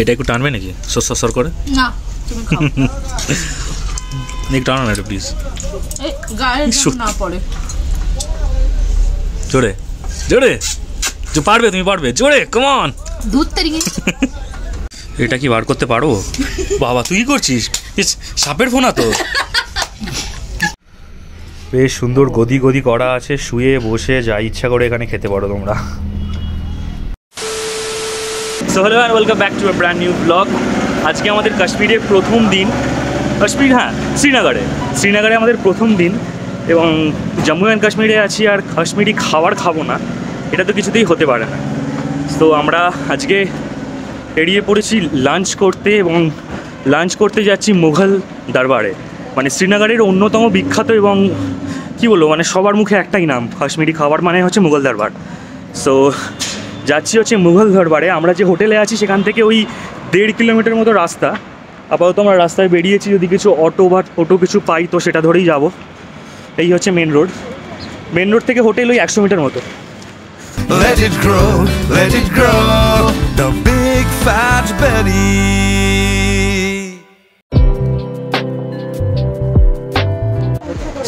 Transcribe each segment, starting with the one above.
এটা একটু টানবে নাকি? সর সর করে? না তুমি খাও। একটু টানো না একটু প্লিজ এই গায়ে যেন না পড়ে। জোরে। জোরে। যে পারবে তুমি পারবে। জোরে কমন দুধ তারিখে এটা কি বার করতে পারো বাবা তুই কি করছিস? ইস, সাপের ফোনা তো। বেশ সুন্দর গদি গদি করা আছে শুয়ে বসে যা ইচ্ছা করে এখানে খেতে পারো তোমরা। So hello and welcome back to a brand new blog আজকে আমাদের কাশ্মীরের প্রথম দিন। কাশ্মীর হ্যাঁ শ্রীনগরে। শ্রীনগরে আমাদের প্রথম দিন এবং জম্মু অ্যান্ড কাশ্মীরে আছি আর কাশ্মীরি খাবার খাব না। এটা তো কিছুতেই হতে পারে না। তো আমরা আজকে এড়িয়ে পড়েছি লাঞ্চ করতে এবং লাঞ্চ করতে যাচ্ছি মুঘল দরবারে। মানে শ্রীনগরের অন্যতম বিখ্যাত এবং কি বলব মানে সবার মুখে একটাই নাম, কাশ্মীরি খাবার মানে হচ্ছে মুঘল দরবার। সো যাচ্ছি হচ্ছে মুঘল দরবারে। আমরা যে হোটেলে আছি সেখান থেকে ওই দেড় কিলোমিটার মতো রাস্তা। আপাতত আমরা রাস্তায় বেরিয়েছি যদি কিছু অটো বা টোটো কিছু পাই তো সেটা ধরেই যাব। এই হচ্ছে মেন রোড মেন রোড থেকে হোটেল ওই একশো মিটার মতো। Let it grow, let it grow. The big fat belly.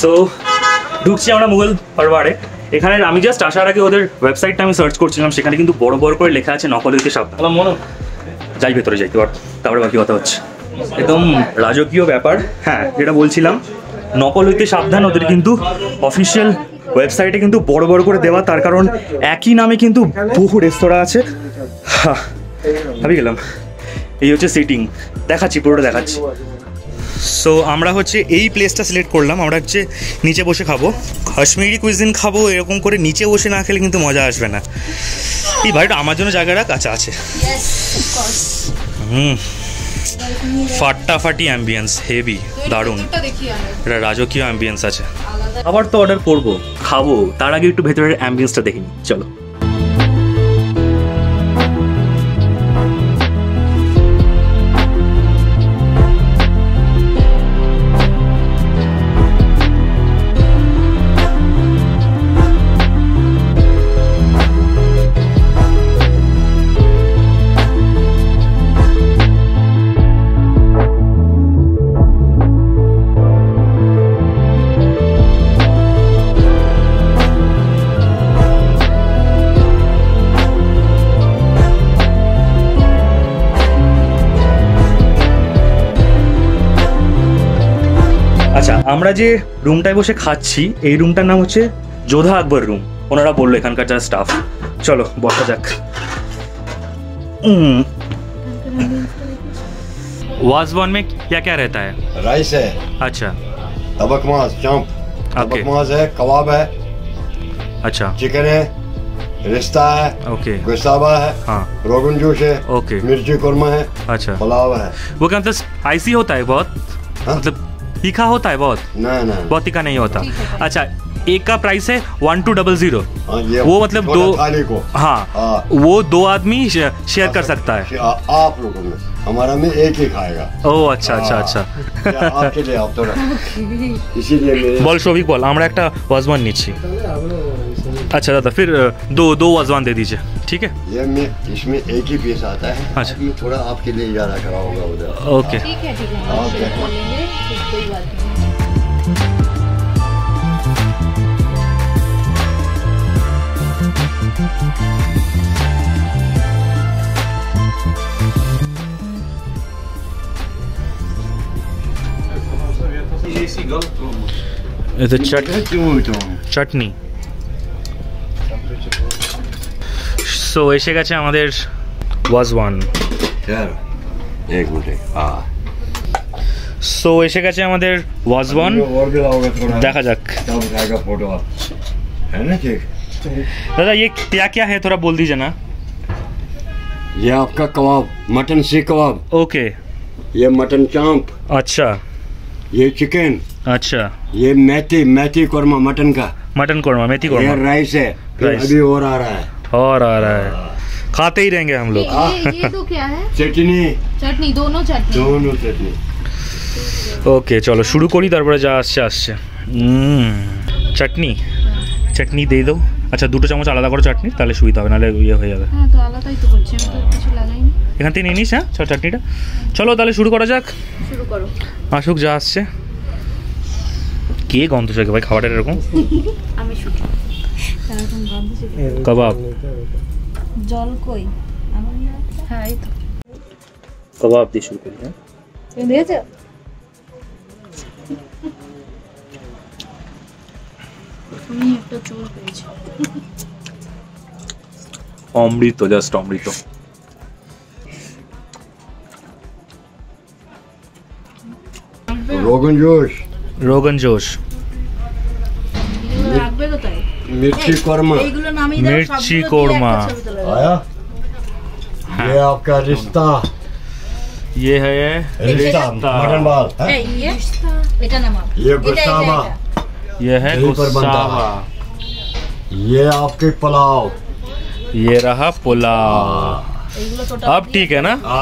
So ঢুকছি আমরা মুঘল দরবারে। এখানে আমি জাস্ট আসার আগে ওদের ওয়েবসাইটটা আমি সার্চ করছিলাম, সেখানে কিন্তু বড় বড় করে লেখা আছে নকল হইতে সাবধান। আমার মনে, যাই ভেতরে যাইতে পার তারপরে বাকি কথা হচ্ছে। একদম রাজকীয় ব্যাপার হ্যাঁ যেটা বলছিলাম, নকল হইতে সাবধান ওদের কিন্তু অফিসিয়াল ওয়েবসাইটে কিন্তু বড় বড় করে দেওয়া, তার কারণ একই নামে কিন্তু বহু রেস্তোরাঁ আছে। হ্যাঁ ভাবি গেলাম। এই হচ্ছে সিটিং দেখাচ্ছি, পুরোটা দেখাচ্ছি। সো আমরা হচ্ছে এই প্লেসটা সিলেক্ট করলাম। আমরা হচ্ছে নিচে বসে খাব। কাশ্মীরি কুইজিন খাব এরকম করে নিচে বসে না খেলে কিন্তু মজা আসবে না। এই ভাইটা আমার জন্য জায়গাটা কাছে আছে। হুম। ফাটাফাটি অ্যাম্বিয়েন্স হেভি দারুণ। এটা রাজকীয় অ্যাম্বিয়েন্স আছে। আবার তো অর্ডার করব। খাব। তার আগে একটু ভেতরের অ্যাম্বিয়েন্সটা দেখিনি চলো। আমরা যে রুমটায় বসে খাচ্ছি এই রুমটার নাম হচ্ছে যোধা আকবর রুম ওনারা বললো এখানকার যারা স্টাফ চলো বসা যাক वाजवान में क्या क्या रहता है राइस है अच्छा तबक मास चंप ओके तबक मास है कबाब है अच्छा चिकन है रिश्ता है ओके गुस्ताबा है हाँ रोगन जोश है ओके मिर्ची कुरमा है अच्छा पुलाव है वो क्या मतलब स्पाइसी होता है बहुत हाँ? मतलब तीखा होता है बहुत ना ना बहुत तीखा नहीं होता अच्छा एक का प्राइस है वन टू डबल जीरो हाँ, ये वो मतलब छोटा दो- थाली को हाँ हाँ। वो दो आदमी शे- शेयर कर सकता है आ, आप लोगों में हमारा में एक ही खाएगा ও আচ্ছা আচ্ছা हाँ। আচ্ছা क्या आपके लिए आप थोड़ा इसीलिए मेरे বল শফিক বল আমরা একটা ওয়াজওয়ান নিচ্ছি अच्छा दादा फिर अ, दो दो वाजवान दे दीजिए ठीक है ये में इसमें एक ही पीस आता है अच्छा। ये थोड़ा आपके लिए ज्यादा खड़ा होगा उधर ओके ठीक है ठीक है कोई बात नहीं এটা চাট চাটনি সো এসে গেছে আমাদের ওয়াজওয়ান यार एक मिनट हाँ সো এসে গেছে আমাদের ওয়াজওয়ান और भी लाओगे थोड़ा দেখা যাক तब उठाएगा फोटो आप है ना ठीक दादा ये क्या क्या है थोड़ा बोल दीजिए ना ये आपका कबाब मटन सीख कबाब ओके ये मटन चांप अच्छा ये चिकन अच्छा ये मेथी मेथी कोरमा मटन का मटन कौरमा मेथी ये कौरमा राइस है फिर राइस। अभी और आ रहा है और आ रहा है खाते ही रहेंगे हम लोग ये ये- ये दो क्या है चटनी चटनी दोनों चटनी दोनों चटनी ওকে চলো শুরু করি তারপরে যা আসছে আসছে। চাটনি? চাটনি দিয়ে দাও। আচ্ছা দুটো চামচ আলাদা করে চাটনি তাহলে সুবিধা হবে নাহলে ইয়ে হয়ে যাবে। হ্যাঁ তো আলাদাই তো করছি আমি তো কিছু লাগাইনি। এখান থেকে নিয়ে নিস হ্যাঁ চ- চাটনিটা। চলো তাহলে শুরু করা যাক। শুরু করো। আসুক যা আসছে। কে গন্ধ চোখে ভাই? খাবারটা এরকম? কাবাব। জল কই? আমার না হ্যাঁ এই তো। কাবাব দিয়ে শুরু করি হ্যাঁ। আমি একটা চুল পেয়েছি অমৃত জাস্ট অমৃত रोगन जोश রোগন জোশ এগুলো রাখবে কোথায় मिर्ची कौरमा এইগুলো নামিয়ে দাও মির্চি সবগুলো দিয়ে কোরমা। একটা ছবি তোলা যাবে। आया ये आपका रिश्ता ये है रिश्ता मटन बाल है? এই ইয়ে এটা নামাও ये এটা, এটা, गुस्तावा এটা। ये है यहीं पर बनता है। गुस्सावा ये आपके पुलाव ये रहा पुलाव এইগুলো টোটাল अब ठीक है ना आ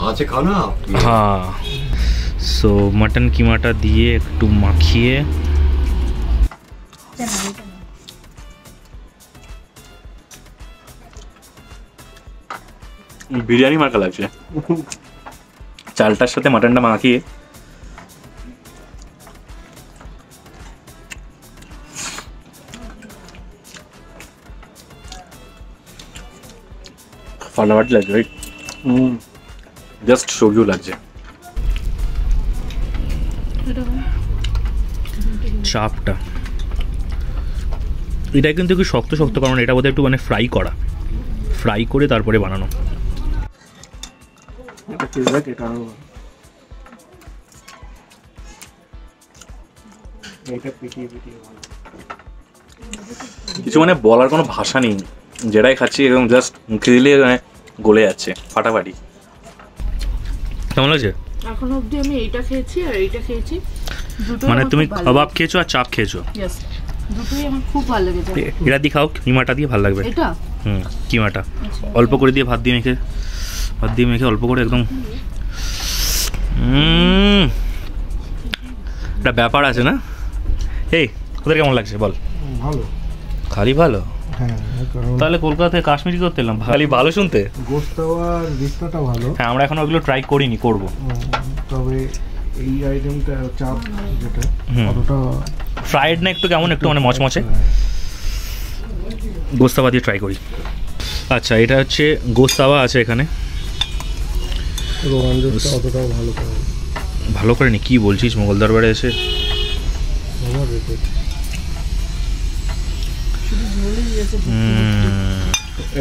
हाथ से खाना आप हाँ সো মাটন কিমাটা দিয়ে একটু মাখিয়ে বিরিয়ানি মার্কা লাগছে চালটার সাথে মাটনটা মাখিয়ে ফাটাফাটি লাগছে রাইট জাস্ট সবজিও লাগছে চাপটা এটা কিন্তু একটু শক্ত শক্ত কারণ এটা বোধহয় একটু মানে ফ্রাই করা। ফ্রাই করে তারপরে বানানো। কিছু মানে বলার কোনো ভাষা নেই। যেটাই খাচ্ছি একদম জাস্ট মুখে দিলে মানে গলে যাচ্ছে ফাটাফাটি। কেমন লাগছে? এখন অবধি আমি এইটা খেয়েছি আর এইটা খেয়েছি। দুটো মানে তুমি কাবাব খেয়েছো আর চাপ খেয়েছো? দুটোই আমার খুব ভালো লেগেছে। এটা দিয়ে খাও কিমাটা দিয়ে ভালো লাগবে। এটা? হুম কিমাটা। আচ্ছা। অল্প করে দিয়ে ভাত দিয়ে মেখে ভাত দিয়ে মেখে অল্প করে একদম একটা ব্যাপার আছে না? এই তোদের কেমন লাগছে বল? ভালো। খালি ভালো? হ্যাঁ তাহলে কলকাতা থেকে কাশ্মীরি করতে এলাম খালি ভালো শুনতে? গোস্তাওয়ার রিস্তাটা ভালো। হ্যাঁ আমরা এখন ওগুলো ট্রাই করিনি করব। তবে এই আইটেমটা চাপ যেটা অতটা ফ্রাইড না একটু কেমন একটু মানে মচমচে? হ্যাঁ, গোস্তাবা দিয়ে ট্রাই করি। আচ্ছা এটা হচ্ছে গোস্তাবা আছে এখানে। রোগান জোসটা অতটাও ভালো করে ভালো করে নি কি বলছিস? মোগল দরবারে এসে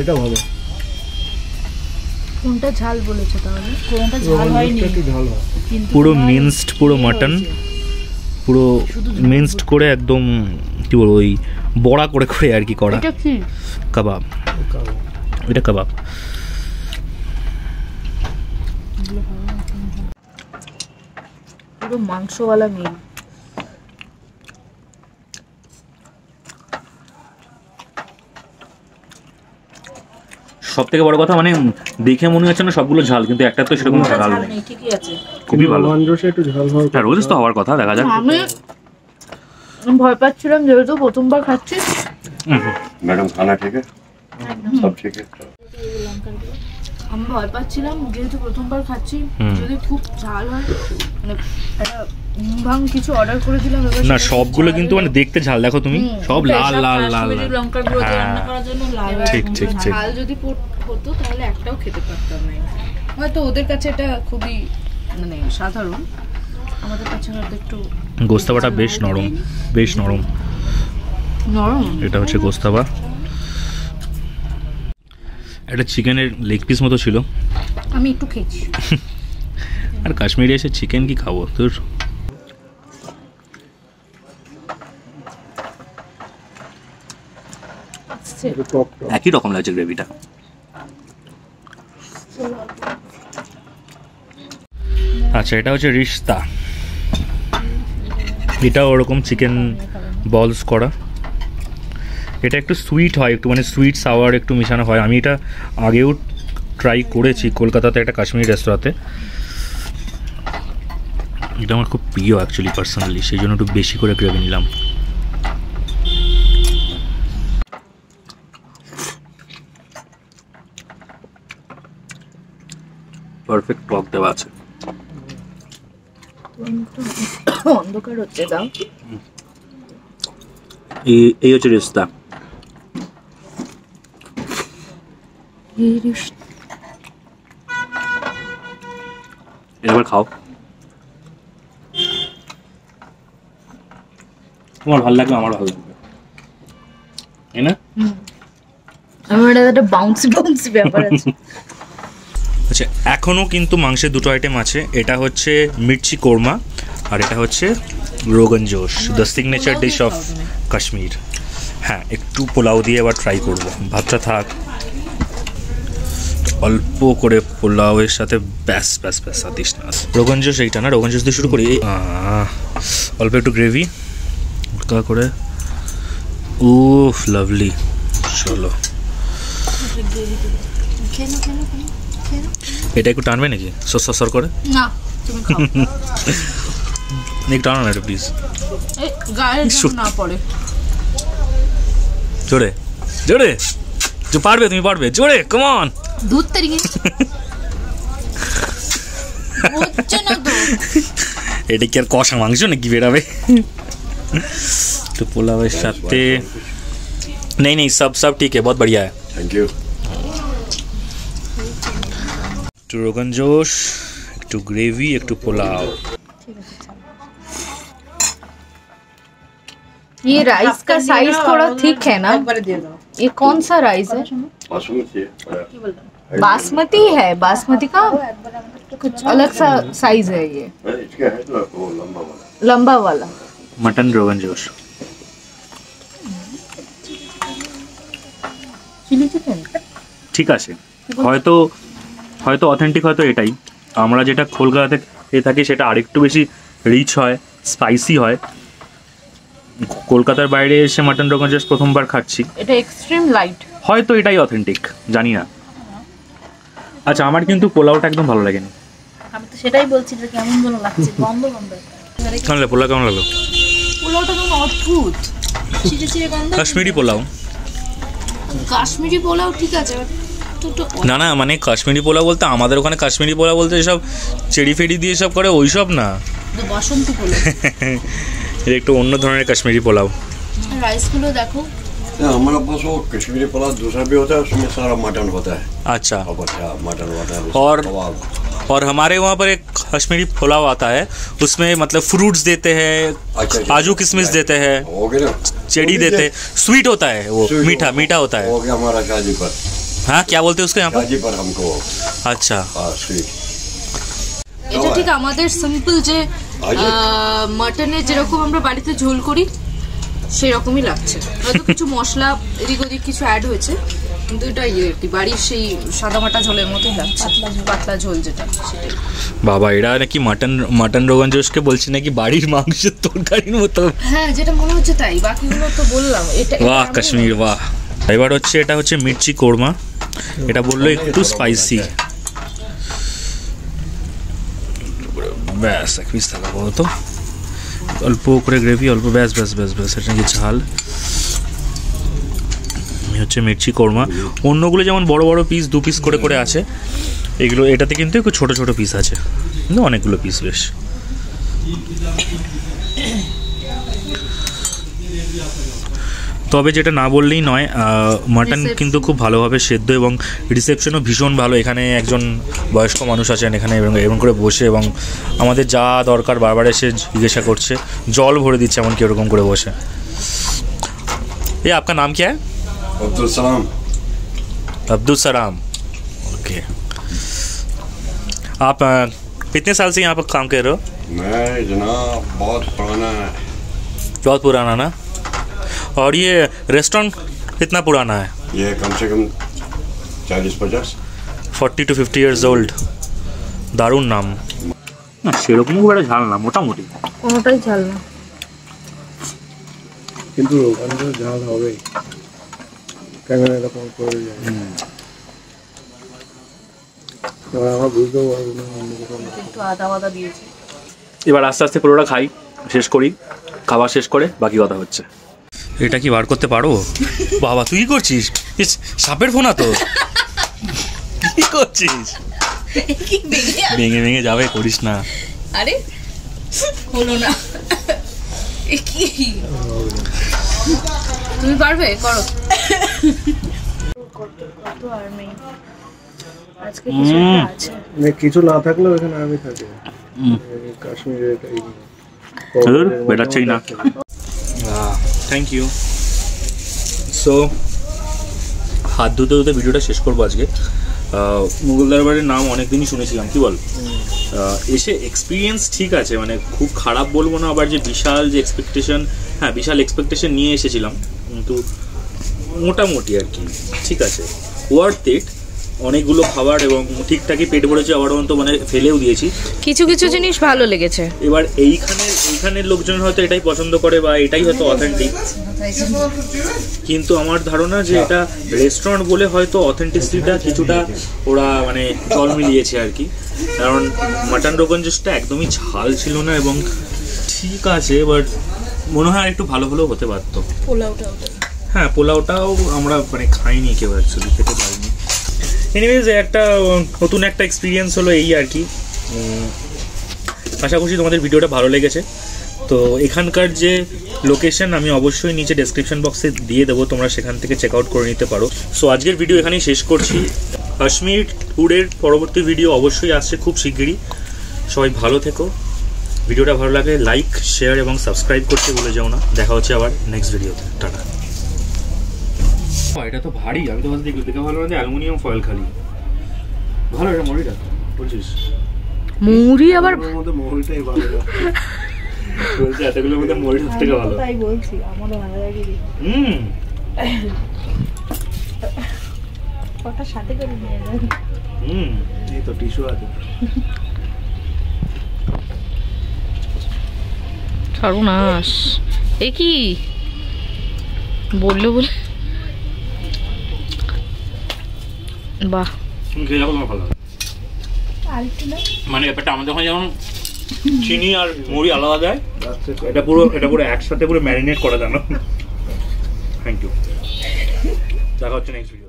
এটা ভালো। কোনটা ঝাল বলেছ তাহলে? কোনটা ঝাল হয়নি। হয়। পুরো মিন্সড পুরো মাটন। পুরো মিন্সড করে একদম কি বলব ওই বড়া করে করে আর কি করা। এটা কাবাব। এটা কাবাব। পুরো মাংসওয়ালা মিল। সব থেকে বড় কথা মানে দেখে মনে হচ্ছে না সবগুলো ঝাল কিন্তু একটা তো সেরকম ঝাল। নেই ঠিকই আছে। খুবই ভালো। একটু ঝাল হয় হ্যাঁ, রোজ তো হওয়ার কথা দেখা যাক। আমি ভয় পাচ্ছিলাম যেহেতু প্রথমবার খাচ্ছি। ম্যাডাম খানা ঠিক আছে? সব ঠিক আছে। আমি ভয় পাচ্ছিলাম যেহেতু প্রথমবার খাচ্ছি যদি খুব ঝাল হয় মানে একটা ভাং কিছু অর্ডার করেছিলাম এবার না সবগুলো কিন্তু মানে দেখতে ঝাল দেখো তুমি? সব লাল লাল লাল লাল। লঙ্কার গুঁড়ো হ্যাঁ। রান্না করার জন্য লাল ঠিক, ঠিক, ঠিক। ঝাল যদি হতো তাহলে একটাও খেতে পারতাম না। হয়তো ওদের কাছে এটা খুবই মানে সাধারণ। আমাদের কাছে হয়তো একটু গোস্তাবাটা বেশ নরম বেশ নরম। নরম? এটা হচ্ছে গোস্তাবা। একটা চিকেনের লেগ পিস মতো ছিল। আমি একটু খেয়েছি। আর কাশ্মীরে এসে চিকেন কি খাব? তোর একই রকম লাগছে গ্রেভিটা আচ্ছা এটা হচ্ছে রিস্তা। এটাও ওরকম চিকেন বলস করা। এটা একটু সুইট হয় একটু মানে সুইট সাওয়ার একটু মিশানো হয়। আমি এটা আগেও ট্রাই করেছি কলকাতাতে একটা কাশ্মীরি রেস্তোরাঁতে এটা আমার খুব প্রিয় অ্যাকচুয়ালি পার্সোনালি সেই জন্য একটু বেশি করে গ্রেভি নিলাম। পারফেক্ট টক দেওয়া আছে। অন্ধকার হচ্ছে দাও। এই হচ্ছে রেস্তা। এবার খাও তোমার ভালো লাগবে আমার ভালো লাগবে। তাই না? আমার একটা বাউন্সি বাউন্সি ব্যাপার আছে। আচ্ছা এখনও কিন্তু মাংসের দুটো আইটেম আছে। এটা হচ্ছে মির্চি কোরমা আর এটা হচ্ছে rogan josh the signature dish of Kashmir. হ্যাঁ একটু পোলাও দিয়ে এবার ট্রাই করব। ভাতটা থাক। অল্প করে পোলাওয়ের সাথে ব্যাস ব্যাস ব্যাস আদিস না রোগন জোশ এইটা না? রোগন জোশ দিয়ে শুরু করি। আহ, অল্প একটু গ্রেভি হালকা করে। উফ লাভলি চলো। এটা একটু টানবে নাকি? সর করে। না তুমি খাও। একটু টানো না এটা প্লিজ এই গায়ে যেন না পড়ে। জোরে। জোরে। যে পারবে তুমি পারবে। জোরে কমন দুধ তারিখে হচ্ছে না তো এটা কি আর কষা মাংস নাকি বেরাবে তো পোলাওয়ের সাথে नहीं नहीं सब सब ठीक है बहुत बढ़िया है थैंक यू একটু রোগন জোশ একটু গ্রেভি একটু পোলাও ये राइस का साइज थोड़ा थिक है ना একবারে দিয়ে দাও ये कौन सा राइस है बासमती बासमती है बासमती का कुछ अलग सा साइज है ये इसका है ना वो लंबा वाला लंबा वाला মাটন রোগন জোশ चिली चिकन ঠিক আছে হয়তো হয়তো অথেন্টিক হয়তো এটাই আমরা যেটা কলকাতাতে খেয়ে থাকি সেটা আরেকটু বেশি রিচ হয় স্পাইসি হয় কলকাতার বাইরে এসে মাটন রোগন জাস্ট প্রথমবার খাচ্ছি। এটা এক্সট্রিম লাইট হয়তো এটাই অথেন্টিক জানি না। আচ্ছা আমার কিন্তু পোলাওটা একদম ভালো লাগেনি। আমি তো সেটাই বলছি যে কেমন যেন লাগছে গন্ধ গন্ধ। কেমন লাগল পোলাও কেমন লাগল? পোলাওটা কেমন অদ্ভুত। ছিটে ছিটে গন্ধ কাশ্মীরি পোলাও। কাশ্মীরি পোলাও ঠিক আছে না না মানে কাশ্মীরি পোলাও বলতে আমাদের ওখানে কাশ্মীরি পোলাও বলতে সব চেরি ফেরি দিয়ে সব করে ওই সব না। বসন্ত পোলাও। এটা একটু অন্য ধরনের কাশ্মীরি পোলাও রাইসগুলো দেখো हमारे पास वो कश्मीरी पुलाव दूसरा भी होता है उसमें सारा मटन होता है अच्छा अब अच्छा मटन वटन और- कबाब और हमारे वहाँ पर एक कश्मीरी पुलाव आता है उसमें मतलब फ्रूट्स देते हैं अच्छा, अच्छा। काजू किशमिश देते हैं हो गया ना चेरी वो भी देते हैं स्वीट होता है वो Sweet मीठा हो- मीठा होता है हो गया हमारा गाजी पर हाँ क्या बोलते हैं उसको यहाँ पर गाजी पर हमको अच्छा हाँ स्वीट এটা ঠিক আমাদের সিম্পল যে। মাটনের যেরকম আমরা বাড়িতে ঝোল করি সেরকমই লাগছে। হয়তো কিছু মশলা এদিক ওদিক কিছু অ্যাড হয়েছে কিন্তু এটা ইয়ে কি বাড়ির সেই সাদামাটা ঝোলের মতোই লাগছে পাতলা ঝোল। যেটা বাবা এরা নাকি মাটন মাটন রোগান জোশকে বলছি নাকি বাড়ির মাংসের তরকারির মতো। হ্যাঁ যেটা মনে হচ্ছে তাই বাকিগুলো তো বললাম এটা বাহ কাশ্মীর বাহ। এবার হচ্ছে এটা হচ্ছে মির্চি কোরমা। এটা বলল একটু স্পাইসি ব্যাস এক পিস থাকা বলতো অল্প করে গ্রেভি অল্প, ব্যাস ব্যাস ব্যাস ব্যাস, এটা নাকি ঝাল হচ্ছে মির্চি কোরমা। অন্যগুলো যেমন বড় বড় পিস দু পিস করে করে আছে, এগুলো, এটাতে কিন্তু একটু ছোট ছোট পিস আছে। অনেকগুলো পিস বেশ। তবে যেটা না বললেই নয় মাটন Reception. কিন্তু খুব ভালোভাবে সেদ্ধ এবং রিসেপশনও ভীষণ ভালো এখানে একজন বয়স্ক মানুষ আছেন এখানে এবং এরকম করে বসে এবং আমাদের যা দরকার বারবার এসে জিজ্ঞাসা করছে জল ভরে দিচ্ছে এমনকি ওরকম করে বসে এ আপনার নাম কি হ্যাঁ अब्दुल सलाम अब्दुल सलाम ओके आप अ, कितने साल से यहाँ पर काम कर रहे हो मैं जनाब बहुत पुराना है बहुत पुराना ना और ये रेस्टोरेंट कितना पुराना है ये कम से कम चालीस पचास forty to fifty years old দারুণ নাম না সেরকম খুব একটা ঝাল না মোটামুটি কোনোটাই ঝাল না কিন্তু ওখানে তো ঝাল হবেই ক্যামেরা এরকম করে যায় এবার আমরা বুঝতেও পারবো না অন্য কোথাও না। একটু আদা বাদা দিয়েছি এবার আস্তে আস্তে পুরোটা খাই শেষ করি খাবার শেষ করে বাকি কথা হচ্ছে এটা কি বার করতে পারো? বাবা তুই কি করছিস? সাপের ফোনা তো কি করছিস? ভেঙে ভেঙে যাবে করিস না। আরে হলো না। কি? তুমি পারবে? করো। কত কত আর্মি আজকে কিছু আছে। মানে কিছু না থাকলেও এখানে আমি থাকি। বেটাচ্ছেই না। থ্যাংক ইউ সো হাত ধুতে ধুতে ভিডিওটা শেষ করব আজকে। মুঘল দরবারের নাম অনেকদিনই শুনেছিলাম, কি বল? এসে এক্সপিরিয়েন্স ঠিক আছে মানে খুব খারাপ বলব না, আবার যে বিশাল যে এক্সপেকটেশন হ্যাঁ বিশাল এক্সপেকটেশন নিয়ে এসেছিলাম। কিন্তু মোটামুটি আর কি, ঠিক আছে। ওয়ার্থ ইট অনেকগুলো খাবার এবং ঠিকঠাকই পেট ভরেছে আবার তো মানে ফেলেও দিয়েছি। কিছু কিছু জিনিস ভালো লেগেছে। এবার এইখানে এইখানের লোকজন হয়তো এটাই পছন্দ করে বা এটাই হয়তো অথেন্টিক কিন্তু আমার ধারণা যে এটা রেস্টুরেন্ট বলে হয়তো অথেন্টিসিটিটা কিছুটা ওরা মানে জল মিলিয়েছে আর কি। কারণ মাটন রোগন জোসটা একদমই ঝাল ছিল না এবং ঠিক আছে বাট মনে হয় আর একটু ভালো হলেও হতে পারতো। পোলাওটা হ্যাঁ পোলাওটাও আমরা মানে খাইনি কেউ অ্যাকচুয়ালি খেতে এনিওয়েজ একটা নতুন একটা এক্সপিরিয়েন্স হলো এই আর কি। আশা করছি তোমাদের ভিডিওটা ভালো লেগেছে। তো এখানকার যে লোকেশন আমি অবশ্যই নিচে ডেসক্রিপশন বক্সে দিয়ে দেবো, তোমরা সেখান থেকে চেক আউট করে নিতে পারো। সো আজকের ভিডিও এখানেই শেষ করছি। কাশ্মীর ট্যুরের পরবর্তী ভিডিও অবশ্যই আসছে খুব শিগগিরই। সবাই ভালো থেকো। ভিডিওটা ভালো লাগে লাইক শেয়ার এবং সাবস্ক্রাইব করতে ভুলে যাও না। দেখা হচ্ছে আবার নেক্সট ভিডিওতে টাটা। এটা তো ভারী। আমি তো দেখি দেখে ভালো লাগে অ্যালুমিনিয়াম ফয়েল খালি। ভালো এটা বলছিস? মুড়ি আবার মধ্যে মহুরিটাই ভালো। বলছি এতগুলোর মধ্যে মরি সব থেকে ভালো। তাই বলছি আমারও ভালো লাগে। হুম। কটা সাথে করে নিয়ে হুম এই তো টিস্যু আছে। সর্বনাশ। এ কি? বলল বলে বাহ। তুমি খেয়ে যাব তোমার ভালো লাগে মানে ব্যাপারটা আমাদের ওখানে যেমন চিনি আর মুড়ি আলাদা দেয় আচ্ছা এটা পুরো এটা পুরো একসাথে পুরো ম্যারিনেট করা জানো থ্যাংক ইউ দেখা হচ্ছে নেক্সট ভিডিও